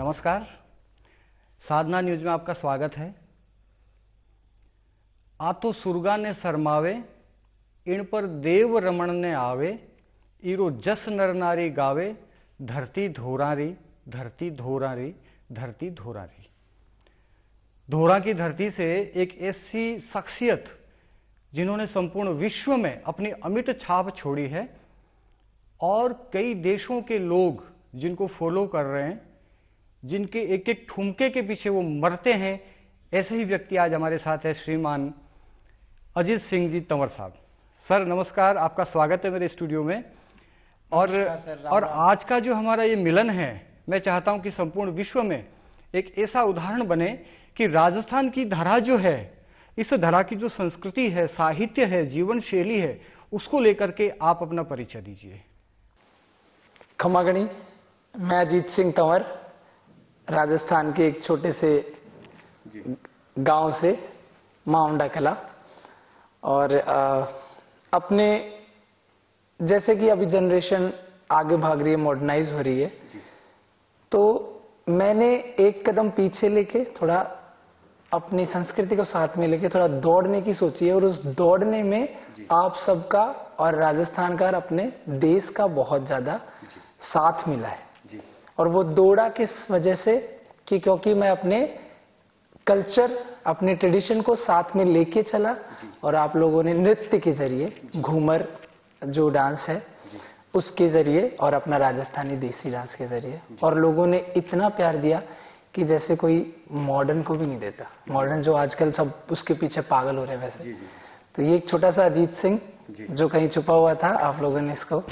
नमस्कार। साधना न्यूज़ में आपका स्वागत है। आ तो सुरगा ने शरमावे इन पर देव रमण ने आवे ईरो जस नर नारी गावे, धरती धोरारी धरती धोरारी धरती धोरारी धोरा की धरती से एक ऐसी शख्सियत, जिन्होंने संपूर्ण विश्व में अपनी अमिट छाप छोड़ी है, और कई देशों के लोग जिनको फॉलो कर रहे हैं जिनके एक एक ठुमके के पीछे वो मरते हैं ऐसे ही व्यक्ति आज हमारे साथ है श्रीमान अजीत सिंह जी तंवर साहब। सर नमस्कार आपका स्वागत है मेरे स्टूडियो में। और सर, और आज का जो हमारा ये मिलन है मैं चाहता हूँ कि संपूर्ण विश्व में एक ऐसा उदाहरण बने कि राजस्थान की धरा जो है इस धरा की जो संस्कृति है साहित्य है जीवन शैली है उसको लेकर के आप अपना परिचय दीजिए। खमागणी मैं अजीत सिंह तंवर। राजस्थान के एक छोटे से गाँव से माउंडा कला। और अ, अपने जैसे कि अभी जनरेशन आगे भाग रही है मॉडर्नाइज हो रही है तो मैंने एक कदम पीछे लेके थोड़ा अपनी संस्कृति को साथ में लेके थोड़ा दौड़ने की सोची है और उस दौड़ने में आप सबका और राजस्थान का और अपने देश का बहुत ज़्यादा साथ मिला है। और वो दौड़ा किस वजह से? कि क्योंकि मैं अपने कल्चर अपने ट्रेडिशन को साथ में लेके चला और आप लोगों ने नृत्य के ज़रिए घूमर जो डांस है उसके ज़रिए और अपना राजस्थानी देसी डांस के ज़रिए। और लोगों ने इतना प्यार दिया कि जैसे कोई मॉडर्न को भी नहीं देता। मॉडर्न जो आजकल सब उसके पीछे पागल हो रहे हैं वैसे। तो ये एक छोटा सा अजीत सिंह जो कहीं छुपा हुआ था आप लोगों ने इसको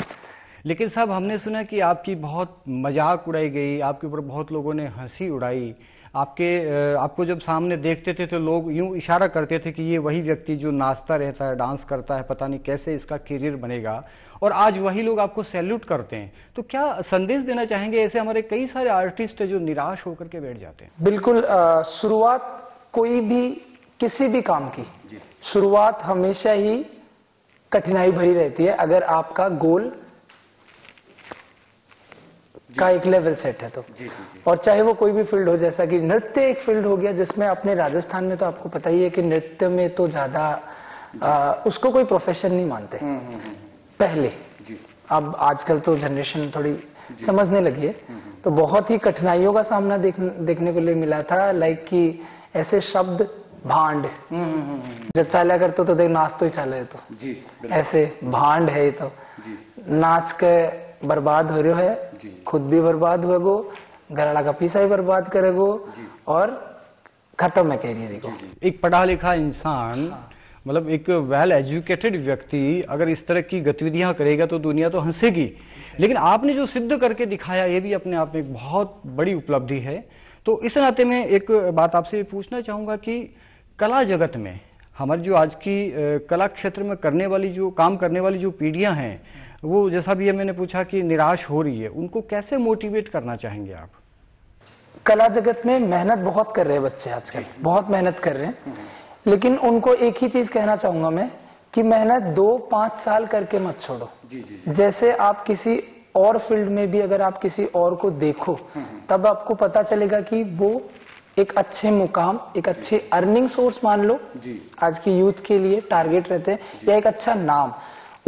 लेकिन साहब हमने सुना कि आपकी बहुत मज़ाक उड़ाई गई आपके ऊपर बहुत लोगों ने हँसी उड़ाई। आपके अ, आपको जब सामने देखते थे तो लोग यूँ इशारा करते थे कि ये वही व्यक्ति जो नाचता रहता है डांस करता है पता नहीं कैसे इसका करियर बनेगा। और आज वही लोग आपको सैल्यूट करते हैं। तो क्या संदेश देना चाहेंगे? ऐसे हमारे कई सारे आर्टिस्ट है जो निराश होकर के बैठ जाते हैं। बिल्कुल शुरुआत कोई भी किसी भी काम की शुरुआत हमेशा ही कठिनाई भरी रहती है। अगर आपका गोल का एक लेवल सेट है तो। जी, जी, जी. और चाहे वो कोई भी फ़ील्ड हो जैसा कि नृत्य एक फ़ील्ड हो गया जिसमें अपने राजस्थान में तो आपको पता ही है कि नृत्य में तो ज़्यादा उसको कोई प्रोफेशन नहीं मानते। पहले। अब आजकल तो जनरेशन थोड़ी समझने लगी है। तो बहुत ही कठिनाइयों का सामना देख, देखने को लिए मिला था लाइक कि ऐसे शब्द भांड। जब चाला करते तो देख नाच तो ही चाले तो। जी ऐसे भांड है ये तो। नाच के बर्बाद हो रहे है खुद भी बर्बाद हुए गो घरवाला का पीसा भी बर्बाद करेगो और खत्म है कैरियर को एक पढ़ा लिखा इंसान मतलब एक वेल एजुकेटेड व्यक्ति अगर इस तरह की गतिविधियाँ करेगा तो दुनिया तो हंसेगी। लेकिन आपने जो सिद्ध करके दिखाया ये भी अपने आप में एक बहुत बड़ी उपलब्धि है। तो इस नाते में एक बात आपसे पूछना चाहूँगा कि कला जगत में हमारी जो आज की कला क्षेत्र में करने वाली जो काम करने वाली जो पीढ़ियाँ हैं वो जैसा भी ये मैंने पूछा कि निराश हो रही है उनको कैसे मोटिवेट करना चाहेंगे आप? कला जगत में मेहनत बहुत कर रहे हैं बच्चे आजकल बहुत मेहनत कर रहे हैं। लेकिन उनको एक ही चीज़ कहना चाहूँगा मैं कि मेहनत दो पाँच साल करके मत छोड़ो। जी जी जैसे आप किसी और फ़ील्ड में भी अगर आप किसी और को देखो तब आपको पता चलेगा कि वो एक अच्छे मुकाम एक अच्छे अर्निंग सोर्स मान लो। जी। आज की यूथ के लिए टारगेट रहते हैं या एक अच्छा नाम।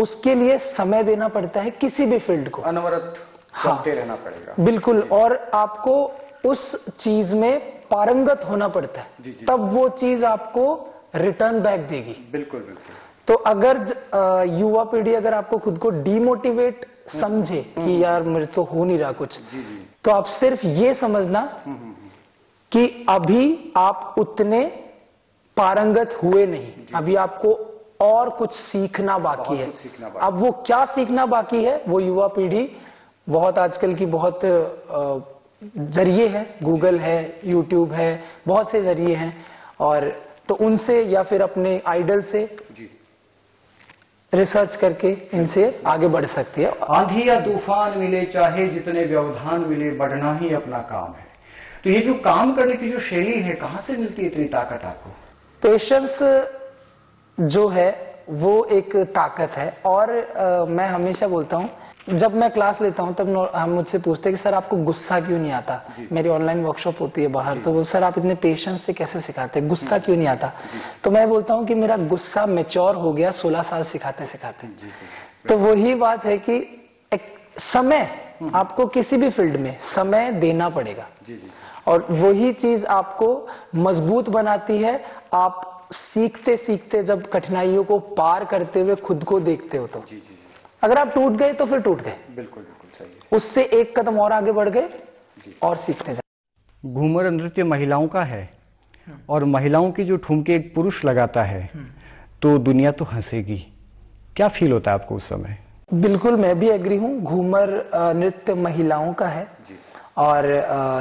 उसके लिए समय देना पड़ता है किसी भी फ़ील्ड को। अनवरत हाँ। रहना पड़ेगा। बिल्कुल और आपको उस चीज़ में पारंगत होना पड़ता है। जी। जी, तब वो चीज़ आपको रिटर्न बैक देगी। बिल्कुल बिल्कुल। तो अगर ज- अ, युवा पीढ़ी अगर आपको खुद को डीमोटिवेट समझे कि यार मेरे तो हो नहीं रहा कुछ जी, जी। तो आप सिर्फ़ ये समझना कि अभी आप उतने पारंगत हुए नहीं। अभी आपको और कुछ सीखना बाकी है। सीखना बाकी अब वो क्या सीखना बाकी है वो युवा पीढ़ी बहुत आजकल की बहुत ज़रिए है। गूगल है यूट्यूब है बहुत से ज़रिए हैं। और तो उनसे या फिर अपने आइडल से जी। रिसर्च करके इनसे आगे बढ़ सकती है। आंधी या तूफ़ान मिले चाहे जितने व्यवधान मिले बढ़ना ही अपना काम है। तो ये जो काम करने की जो शैली है कहाँ से मिलती है इतनी ताकत आपको? पेशेंस जो है वो एक ताकत है। और अ, मैं हमेशा बोलता हूँ जब मैं क्लास लेता हूँ तब हम मुझसे पूछते हैं कि सर आपको गुस्सा क्यों नहीं आता? मेरी ऑनलाइन वर्कशॉप होती है बाहर तो वो सर आप इतने पेशेंस से कैसे सिखाते हैं? गुस्सा क्यों नहीं आता? तो मैं बोलता हूँ कि मेरा गुस्सा मेच्योर हो गया सोलह साल सिखाते सिखाते। जी, जी। तो वही बात है कि एक समय आपको किसी भी फ़ील्ड में समय देना पड़ेगा। और वही चीज़ आपको मज़बूत बनाती है आप सीखते सीखते जब कठिनाइयों को पार करते हुए खुद को देखते हो तो। जी, जी, जी। अगर आप टूट गए तो फिर टूट गए। बिल्कुल बिल्कुल सही है। उससे एक कदम और आगे बढ़ गए और सीखते जाए घूमर नृत्य महिलाओं का है और महिलाओं की जो ठुमके एक पुरुष लगाता है तो दुनिया तो हंसेगी। क्या फील होता है आपको उस समय? बिल्कुल मैं भी एग्री हूँ। घूमर नृत्य महिलाओं का है और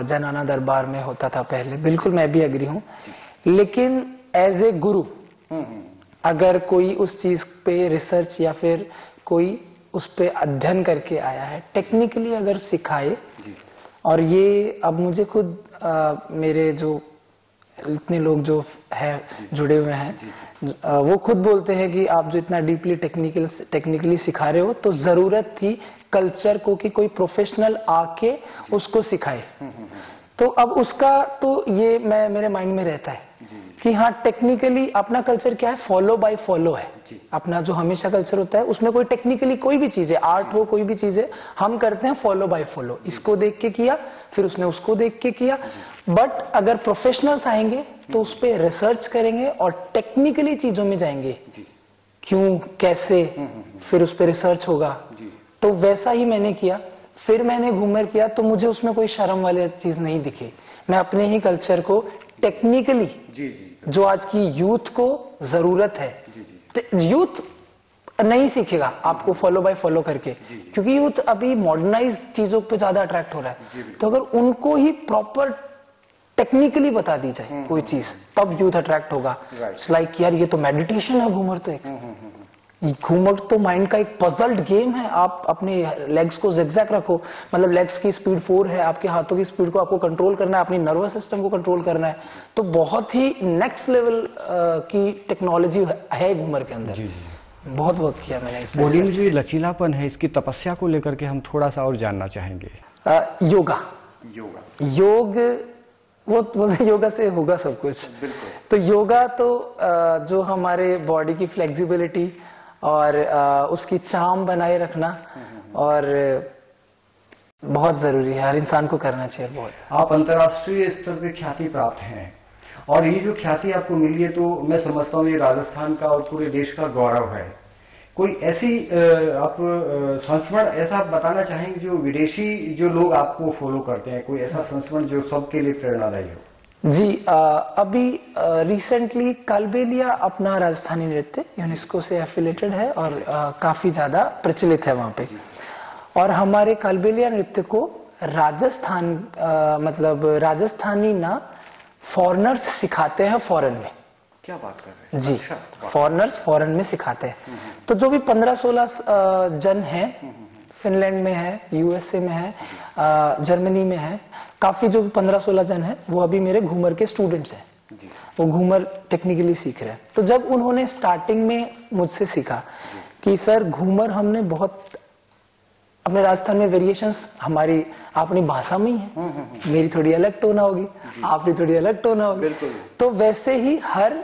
जनाना दरबार में होता था पहले। बिल्कुल मैं भी एग्री हूँ। लेकिन एज ए गुरु अगर कोई उस चीज़ पे रिसर्च या फिर कोई उस पे अध्ययन करके आया है टेक्निकली अगर सिखाए और ये अब मुझे खुद अ, मेरे जो इतने लोग जो है जुड़े हुए हैं वो खुद बोलते हैं कि आप जो इतना डीपली टेक्निकल टेक्निकली सिखा रहे हो तो ज़रूरत थी कल्चर को कि कोई प्रोफेशनल आके उसको सिखाए। तो अब उसका तो ये मैं मेरे माइंड में रहता है। कि हाँ टेक्निकली अपना कल्चर क्या है? फॉलो बाय फॉलो है। अपना जो हमेशा कल्चर होता है उसमें कोई टेक्निकली कोई भी चीज़ है आर्ट हो कोई भी चीज़ है हम करते हैं फॉलो बाय फॉलो इसको देख के किया फिर उसने उसको देख के किया। बट अगर प्रोफेशनल्स आएँगे तो उस पर रिसर्च करेंगे और टेक्निकली चीज़ों में जाएँगे। क्यों कैसे फिर उस पर रिसर्च होगा। तो वैसा ही मैंने किया। फिर मैंने घूमर किया तो मुझे उसमें कोई शर्म वाली चीज़ नहीं दिखी। मैं अपने ही कल्चर को टेक्निकली जी जी। जो आज की यूथ को ज़रूरत है। यूथ नहीं सीखेगा आपको फॉलो बाय फॉलो करके। क्योंकि यूथ अभी मॉडर्नाइज चीज़ों पे ज़्यादा अट्रैक्ट हो रहा है। तो अगर उनको ही प्रॉपर टेक्निकली बता दी जाए कोई चीज़ तब यूथ अट्रैक्ट होगा। लाइक यार ये तो मेडिटेशन है घूमर तो एक। घूमर तो माइंड का एक पजल्ड गेम है। आप अपने लेग्स को जिगजैग रखो। मतलब लेग्स की स्पीड फोर है आपके हाथों की स्पीड को आपको कंट्रोल करना है अपनी नर्वस सिस्टम को कंट्रोल करना है। तो बहुत ही नेक्स्ट लेवल की टेक्नोलॉजी है घूमर के अंदर। बहुत वर्क किया मैंने इस बॉडी में जो लचीलापन है इसकी तपस्या को लेकर के हम थोड़ा सा और जानना चाहेंगे। अ, योगा। योगा। योग वो योगा से होगा सब कुछ। तो योगा तो अ, जो हमारे बॉडी की फ्लेक्सिबिलिटी और अ, उसकी चाम बनाए रखना और बहुत ज़रूरी है हर इंसान को करना चाहिए बहुत। आप अंतर्राष्ट्रीय स्तर पे ख्याति प्राप्त हैं और ये जो ख्याति आपको मिली है तो मैं समझता हूँ ये राजस्थान का और पूरे देश का गौरव है। कोई ऐसी आप संस्मरण ऐसा आप बताना चाहेंगे जो विदेशी जो लोग आपको फॉलो करते हैं कोई ऐसा संस्मरण जो सबके लिए प्रेरणादायी हो? जी अ, अभी रिसेंटली कालबेलिया अपना राजस्थानी नृत्य यूनेस्को से एफिलेटेड है और अ, काफ़ी ज़्यादा प्रचलित है वहाँ पे। और हमारे कालबेलिया नृत्य को राजस्थान अ, मतलब राजस्थानी ना फॉरनर्स सिखाते हैं फॉरेन में। क्या बात कर रहे हैं? जी अच्छा, फॉरेनर्स फॉरेन में सिखाते हैं। तो जो भी पंद्रह सोलह जन हैं फिनलैंड में है यूएसए में है जर्मनी में है। काफ़ी जो पंद्रह सोलह जन हैं वो अभी मेरे घूमर के स्टूडेंट्स हैं। वो घूमर टेक्निकली सीख रहे हैं। तो जब उन्होंने स्टार्टिंग में मुझसे सीखा कि सर घूमर हमने बहुत अपने राजस्थान में वेरिएशंस हमारी अपनी भाषा में ही है। मेरी थोड़ी अलग टोन होगी आपकी थोड़ी अलग टोन होगी तो वैसे ही हर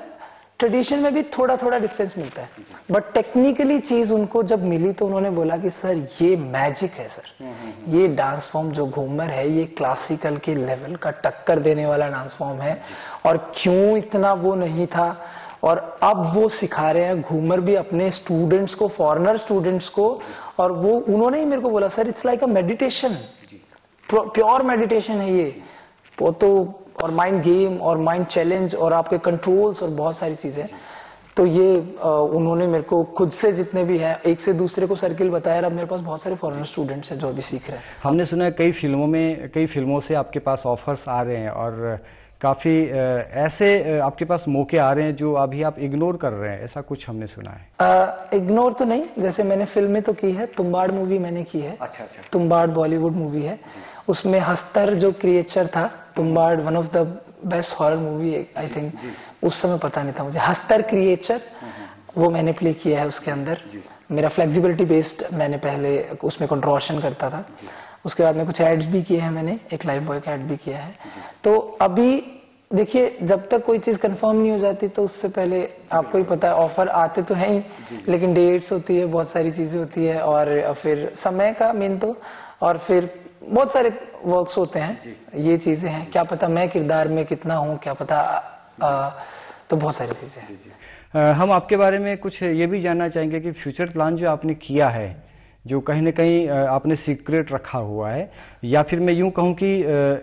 ट्रेडिशन में भी थोड़ा थोड़ा डिफरेंस मिलता है। बट टेक्निकली चीज़ उनको जब मिली तो उन्होंने बोला कि सर ये मैजिक है सर। ये डांस फॉर्म जो घूमर है ये क्लासिकल के लेवल का टक्कर देने वाला डांस फॉर्म है। और क्यों इतना वो नहीं था? और अब वो सिखा रहे हैं घूमर भी अपने स्टूडेंट्स को फॉरनर स्टूडेंट्स को और वो उन्होंने ही मेरे को बोला sir it's like a meditation pure meditation है ये। वो तो और माइंड गेम और माइंड चैलेंज और आपके कंट्रोल्स और बहुत सारी चीज़ें। तो ये आ, उन्होंने मेरे को खुद से जितने भी हैं एक से दूसरे को सर्किल बताया अब मेरे पास बहुत सारे फॉरेन स्टूडेंट्स हैं जो अभी सीख रहे हैं। हमने सुना है कई फ़िल्मों में कई फ़िल्मों से आपके पास ऑफर्स आ रहे हैं और काफ़ी ऐसे आपके पास मौके आ रहे हैं जो अभी आप इग्नोर कर रहे हैं ऐसा कुछ हमने सुना है? इग्नोर तो नहीं जैसे मैंने फ़िल्में तो की है तुम्बाड़ मूवी मैंने की है। अच्छा अच्छा। तुम्बाड़ बॉलीवुड मूवी है। उसमें हस्तर जो क्रिएचर था Tumbbad one of the best horror movie I think उस समय पता नहीं था मुझे। हस्तर क्रिएचर वो मैंने प्ले किया है उसके अंदर। मेरा फ्लेक्सिबिलिटी बेस्ड मैंने पहले उसमें कंट्रोशन करता था। उसके बाद में कुछ एड्स भी किए हैं मैंने एक लाइफ बॉय का एड भी किया है। तो अभी देखिए जब तक कोई चीज़ कंफर्म नहीं हो जाती तो उससे पहले आपको ही पता है ऑफ़र आते तो है ही लेकिन डेट्स होती है बहुत सारी चीज़ें होती है और फिर समय का मेन तो और फिर बहुत सारे वर्क्स होते हैं। ये चीज़ें हैं। क्या पता मैं किरदार में कितना हूँ क्या पता आ, तो बहुत सारी चीज़ें हैं। हम आपके बारे में कुछ ये भी जानना चाहेंगे कि फ्यूचर प्लान जो आपने किया है जो कहीं ना कहीं आपने सीक्रेट रखा हुआ है। या फिर मैं यूँ कहूँ कि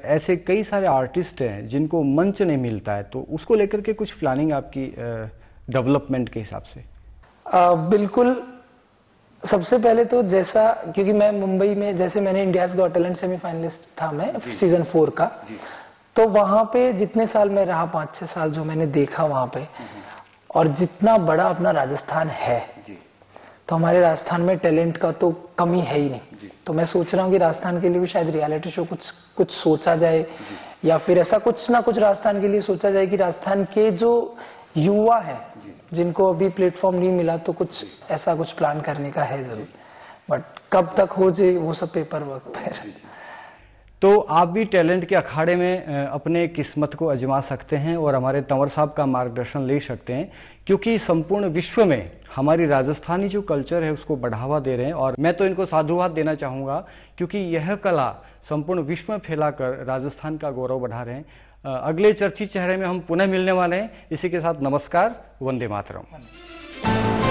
ऐसे कई सारे आर्टिस्ट हैं जिनको मंच नहीं मिलता है तो उसको लेकर के कुछ प्लानिंग आपकी डेवलपमेंट के हिसाब से? आ, बिल्कुल। सबसे पहले तो जैसा क्योंकि मैं मुंबई में जैसे मैंने इंडियाज गॉट टैलेंट सेमीफाइनलिस्ट था मैं सीज़न फोर का। तो वहाँ पे जितने साल मैं रहा पाँच छह साल जो मैंने देखा वहाँ पे और जितना बड़ा अपना राजस्थान है जी। तो हमारे राजस्थान में टैलेंट का तो कमी है ही नहीं। तो मैं सोच रहा हूँ कि राजस्थान के लिए भी शायद रियलिटी शो कुछ कुछ सोचा जाए या फिर ऐसा कुछ ना कुछ राजस्थान के लिए सोचा जाए कि राजस्थान के जो युवा है जिनको अभी प्लेटफॉर्म नहीं मिला तो कुछ ऐसा कुछ प्लान करने का है ज़रूर। बट कब तक हो जाए वो सब पेपर वर्क पर। तो आप भी टैलेंट के अखाड़े में अपने किस्मत को आजमा सकते हैं और हमारे तंवर साहब का मार्गदर्शन ले सकते हैं क्योंकि संपूर्ण विश्व में हमारी राजस्थानी जो कल्चर है, उसको बढ़ावा दे रहे हैं। और मैं तो इनको साधुवाद देना चाहूँगा, क्योंकि यह कला संपूर्ण विश्व में फैलाकर राजस्थान का गौरव बढ़ा रहे हैं। अगले चर्चित चेहरे में हम पुनः मिलने वाले हैं। इसी के साथ नमस्कार, वंदे मातरम।